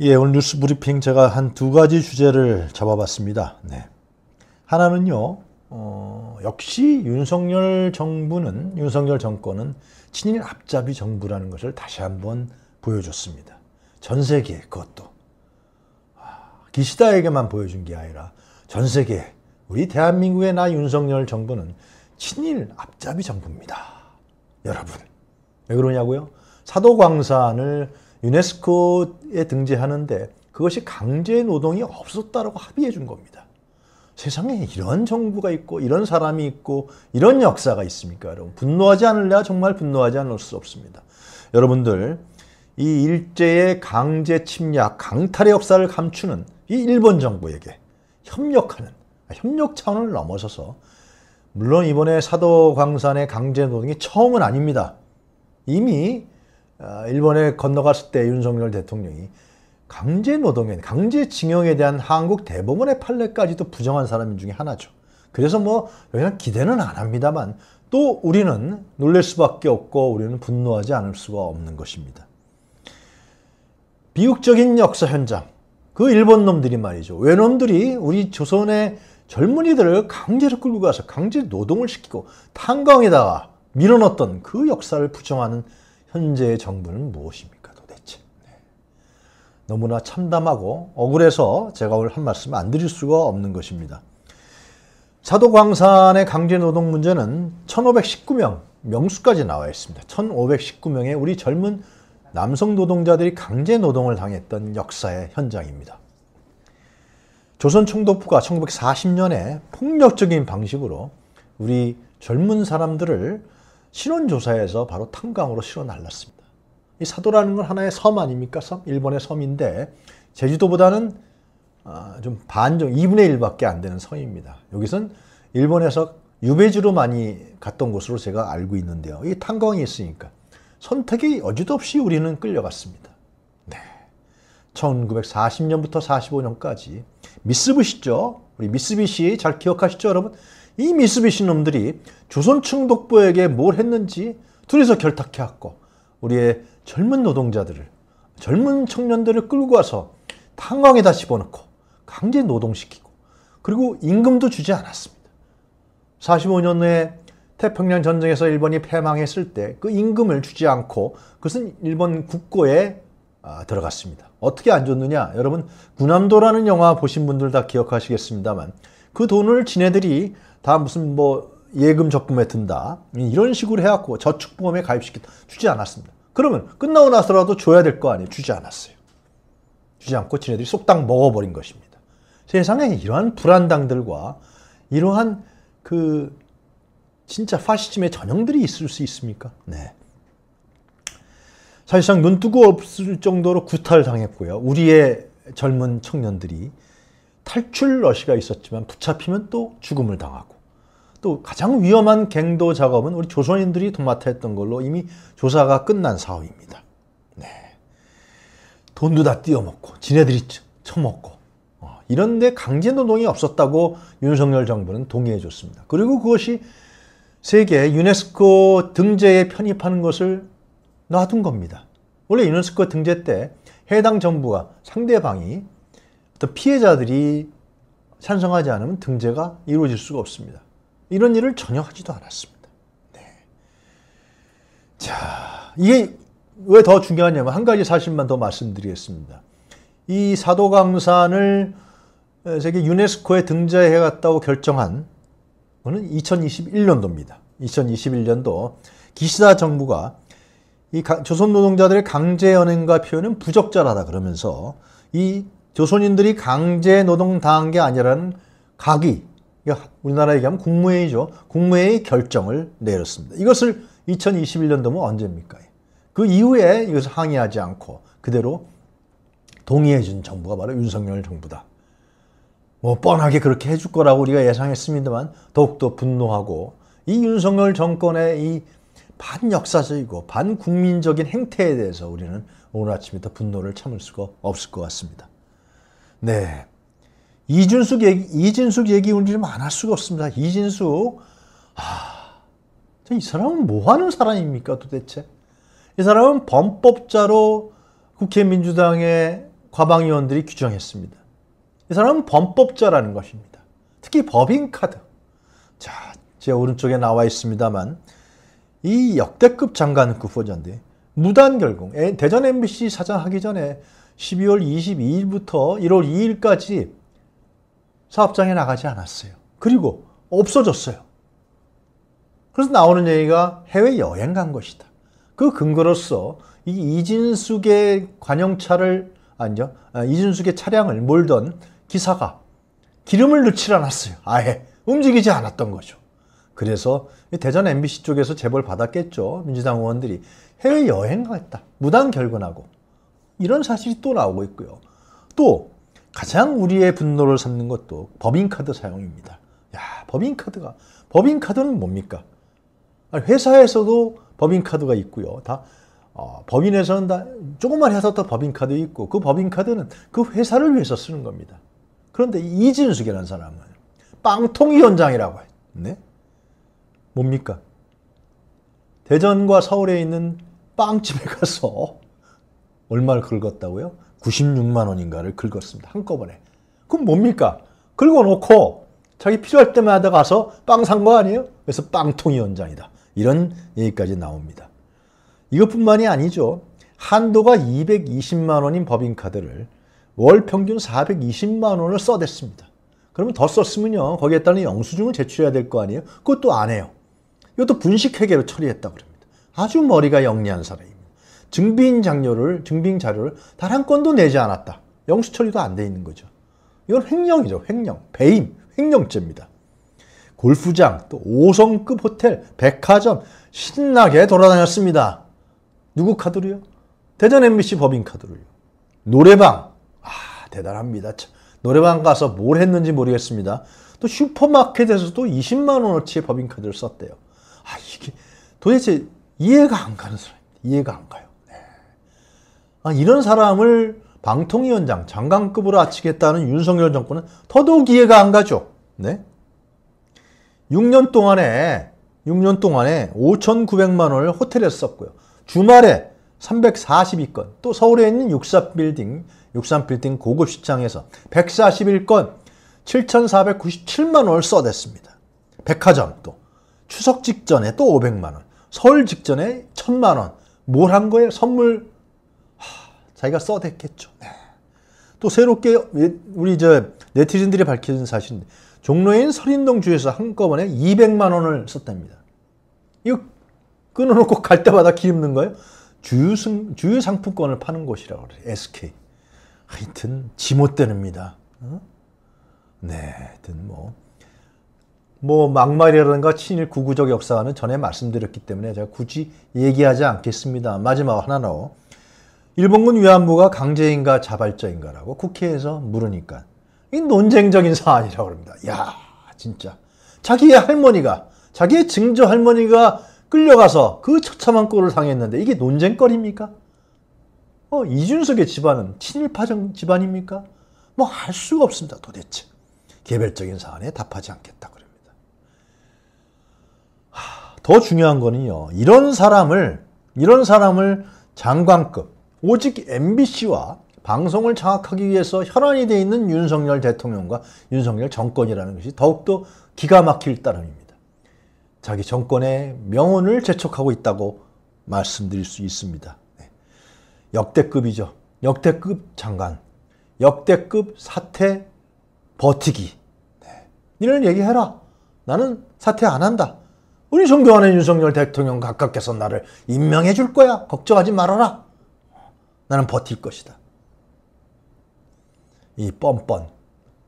예, 오늘 뉴스 브리핑 제가 한 두 가지 주제를 잡아봤습니다. 네. 하나는요, 어, 역시 윤석열 정부는, 윤석열 정권은 친일 앞잡이 정부라는 것을 다시 한번 보여줬습니다. 전 세계에 그것도. 아, 기시다에게만 보여준 게 아니라 전 세계, 우리 대한민국의 나 윤석열 정부는 친일 앞잡이 정부입니다. 여러분. 왜 그러냐고요? 사도광산을 유네스코에 등재하는데 그것이 강제 노동이 없었다라고 합의해 준 겁니다. 세상에 이런 정부가 있고 이런 사람이 있고 이런 역사가 있습니까, 여러분? 분노하지 않을래야 정말 분노하지 않을 수 없습니다. 여러분들 이 일제의 강제 침략, 강탈의 역사를 감추는 이 일본 정부에게 협력하는 협력 차원을 넘어서서 물론 이번에 사도광산의 강제 노동이 처음은 아닙니다. 이미 아, 일본에 건너갔을 때 윤석열 대통령이 강제 노동에, 강제 징용에 대한 한국 대법원의 판례까지도 부정한 사람 중에 하나죠. 그래서 뭐 여기는 기대는 안 합니다만 또 우리는 놀랄 수밖에 없고 우리는 분노하지 않을 수가 없는 것입니다. 비극적인 역사 현장. 그 일본 놈들이 말이죠. 외놈들이 우리 조선의 젊은이들을 강제로 끌고 가서 강제 노동을 시키고 탄광에다가 밀어넣었던 그 역사를 부정하는 현재의 정부는 무엇입니까 도대체? 네. 너무나 참담하고 억울해서 제가 오늘 한 말씀 안 드릴 수가 없는 것입니다. 사도광산의 강제노동 문제는 1519명 명수까지 나와 있습니다. 1519명의 우리 젊은 남성 노동자들이 강제노동을 당했던 역사의 현장입니다. 조선 총독부가 1940년에 폭력적인 방식으로 우리 젊은 사람들을 신원조사에서 바로 탄광으로 실어 날랐습니다. 이 사도라는 건 하나의 섬 아닙니까? 섬? 일본의 섬인데 제주도보다는 아, 좀 반정 2분의 1밖에 안 되는 섬입니다. 여기선 일본에서 유배지로 많이 갔던 곳으로 제가 알고 있는데요. 이 탄광이 있으니까 선택이 어지도 없이 우리는 끌려갔습니다. 네. 1940년부터 45년까지 미쓰비시죠. 우리 미쓰비시 잘 기억하시죠, 여러분? 이 미쓰비시 놈들이 조선 충독부에게 뭘 했는지 둘이서 결탁해왔고 우리의 젊은 노동자들을 젊은 청년들을 끌고 와서 탄광에다 집어넣고 강제 노동시키고 그리고 임금도 주지 않았습니다. 45년 후에 태평양 전쟁에서 일본이 패망했을 때 그 임금을 주지 않고 그것은 일본 국고에 아, 들어갔습니다. 어떻게 안 줬느냐? 여러분 군함도라는 영화 보신 분들 다 기억하시겠습니다만 그 돈을 지네들이 다 무슨 뭐 예금 적금에 든다 이런 식으로 해갖고 저축보험에 가입시켜 주지 않았습니다. 그러면 끝나고 나서라도 줘야 될 거 아니에요? 주지 않았어요. 주지 않고 지네들이 쏙딱 먹어버린 것입니다. 세상에 이러한 불안당들과 이러한 그 진짜 파시즘의 전형들이 있을 수 있습니까? 네. 사실상 눈 뜨고 없을 정도로 구탈당했고요. 우리의 젊은 청년들이 탈출 러시가 있었지만 붙잡히면 또 죽음을 당하고 또 가장 위험한 갱도 작업은 우리 조선인들이 도맡아 했던 걸로 이미 조사가 끝난 사업입니다. 네. 돈도 다 띄어먹고 지네들이 처먹고 어, 이런데 강제노동이 없었다고 윤석열 정부는 동의해 줬습니다. 그리고 그것이 세계 유네스코 등재에 편입하는 것을 놔둔 겁니다. 원래 유네스코 등재 때 해당 정부가 상대방이 어떤 피해자들이 찬성하지 않으면 등재가 이루어질 수가 없습니다. 이런 일을 전혀 하지도 않았습니다. 네. 자, 이게 왜 더 중요하냐면 한 가지 사실만 더 말씀드리겠습니다. 이 사도강산을 세계 유네스코에 등재해 갔다고 결정한 거는 2021년도입니다. 2021년도 기시다 정부가 이 조선 노동자들의 강제 연행과 표현은 부적절하다 그러면서 이 조선인들이 강제 노동 당한 게 아니라는 각의, 우리나라 얘기하면 국무회의죠. 국무회의 결정을 내렸습니다. 이것을 2021년도면 언제입니까? 그 이후에 이것을 항의하지 않고 그대로 동의해 준 정부가 바로 윤석열 정부다. 뭐 뻔하게 그렇게 해줄 거라고 우리가 예상했습니다만 더욱더 분노하고 이 윤석열 정권의 이 반역사적이고 반국민적인 행태에 대해서 우리는 오늘 아침부터 분노를 참을 수가 없을 것 같습니다. 네. 이준숙 얘기, 이진숙 얘기 오늘 좀안할 수가 없습니다. 이진숙, 아, 이 사람은 뭐 하는 사람입니까 도대체? 이 사람은 범법자로 국회 민주당의 과방위원들이 규정했습니다. 이 사람은 범법자라는 것입니다. 특히 법인카드. 자, 제 오른쪽에 나와 있습니다만 이 역대급 장관급 후보자인데 무단 결공. 대전 MBC 사장 하기 전에 12월 22일부터 1월 2일까지 사업장에 나가지 않았어요. 그리고 없어졌어요. 그래서 나오는 얘기가 해외 여행 간 것이다. 그 근거로서 이 이진숙의 관용차를 아니죠. 아, 이진숙의 차량을 몰던 기사가 기름을 넣지 않았어요. 아예 움직이지 않았던 거죠. 그래서 대전 MBC 쪽에서 제보를 받았겠죠. 민주당 의원들이 해외 여행 갔다. 무단 결근하고 이런 사실이 또 나오고 있고요. 또 가장 우리의 분노를 샀는 것도 법인카드 사용입니다. 야, 법인카드가 법인카드는 뭡니까? 회사에서도 법인카드가 있고요. 다 어, 법인에서는 다 조금만 해서 또 법인카드 있고 그 법인카드는 그 회사를 위해서 쓰는 겁니다. 그런데 이진숙이라는 사람은 빵통위원장이라고 해요. 네? 뭡니까? 대전과 서울에 있는 빵집에 가서 얼마를 긁었다고요? 96만 원인가를 긁었습니다. 한꺼번에. 그럼 뭡니까? 긁어놓고 자기 필요할 때마다 가서 빵 산 거 아니에요? 그래서 빵통위원장이다. 이런 얘기까지 나옵니다. 이것뿐만이 아니죠. 한도가 220만 원인 법인카드를 월 평균 420만 원을 써댔습니다. 그러면 더 썼으면요. 거기에 따른 영수증을 제출해야 될 거 아니에요? 그것도 안 해요. 이것도 분식회계로 처리했다고 그럽니다. 아주 머리가 영리한 사람입니다. 증빙 장료를, 증빙 자료를 단 한 건도 내지 않았다. 영수 처리도 안 돼 있는 거죠. 이건 횡령이죠. 횡령. 배임. 횡령죄입니다. 골프장, 또 5성급 호텔, 백화점 신나게 돌아다녔습니다. 누구 카드로요? 대전 MBC 법인 카드로요. 노래방. 아, 대단합니다. 노래방 가서 뭘 했는지 모르겠습니다. 또 슈퍼마켓에서도 20만 원어치의 법인 카드를 썼대요. 아, 이게 도대체 이해가 안 가는 사람입니다. 이해가 안 가요. 네. 아, 이런 사람을 방통위원장, 장관급으로 아치겠다는 윤석열 정권은 더더욱 이해가 안 가죠. 네? 6년 동안에 6년 동안에 5,900만 원을 호텔에 썼고요. 주말에 342건, 또 서울에 있는 63빌딩, 63빌딩 고급 시장에서 141건, 7,497만 원을 써댔습니다. 백화점 또 추석 직전에 또 500만 원, 설 직전에 1,000만 원. 뭘 한 거예요? 선물 하, 자기가 써댔겠죠. 네. 또 새롭게 우리 저 네티즌들이 밝힌 사실인데 종로인 설인동 주에서 한꺼번에 200만 원을 썼답니다. 이거 끊어놓고 갈 때마다 기름는 거예요? 주유, 승, 주유 상품권을 파는 곳이라고 그래요. SK. 하여튼 지못되는입니다. 어? 네, 하여튼 뭐. 뭐 막말이라든가 친일 구구적 역사는 전에 말씀드렸기 때문에 제가 굳이 얘기하지 않겠습니다. 마지막 하나로 일본군 위안부가 강제인가 자발적인가라고 국회에서 물으니까 이 논쟁적인 사안이라고 합니다. 야 진짜 자기의 할머니가 자기의 증조 할머니가 끌려가서 그 처참한 꼴을 당했는데 이게 논쟁거리입니까? 어, 이준석의 집안은 친일파 집안입니까? 뭐알 수가 없습니다. 도대체 개별적인 사안에 답하지 않겠다 그럽니다. 하, 더 중요한 거는요. 이런 사람을 이런 사람을 장관급 오직 MBC와 방송을 장악하기 위해서 혈안이 돼 있는 윤석열 대통령과 윤석열 정권이라는 것이 더욱더 기가 막힐 따름입니다. 자기 정권의 명언을 재촉하고 있다고 말씀드릴 수 있습니다. 네. 역대급이죠. 역대급 장관, 역대급 사태 버티기. 네. 이런 얘기해라. 나는 사퇴 안 한다. 우리 존경하는 윤석열 대통령 각각께서 나를 임명해 줄 거야. 걱정하지 말아라. 나는 버틸 것이다. 이 뻔뻔,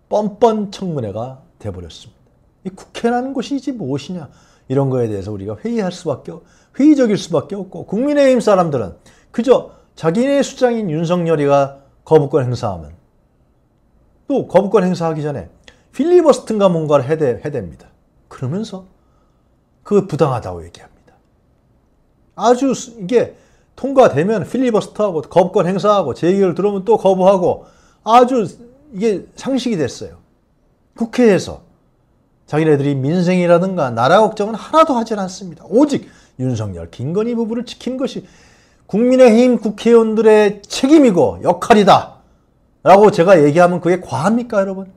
뻔뻔 청문회가 돼버렸습니다. 이 국회라는 곳이지 무엇이냐 이런 거에 대해서 우리가 회의할 수밖에 회의적일 수밖에 없고 국민의힘 사람들은 그저 자기네 수장인 윤석열이가 거부권 행사하면 또 거부권 행사하기 전에 필리버스튼가 뭔가를 해대, 해댑니다. 그러면서 그 부당하다고 얘기합니다. 아주 이게 통과되면 필리버스터하고 거부권 행사하고 제 얘기를 들으면 또 거부하고 아주 이게 상식이 됐어요. 국회에서 자기네들이 민생이라든가 나라 걱정은 하나도 하지 않습니다. 오직 윤석열, 김건희 부부를 지킨 것이 국민의힘 국회의원들의 책임이고 역할이다. 라고 제가 얘기하면 그게 과합니까, 여러분?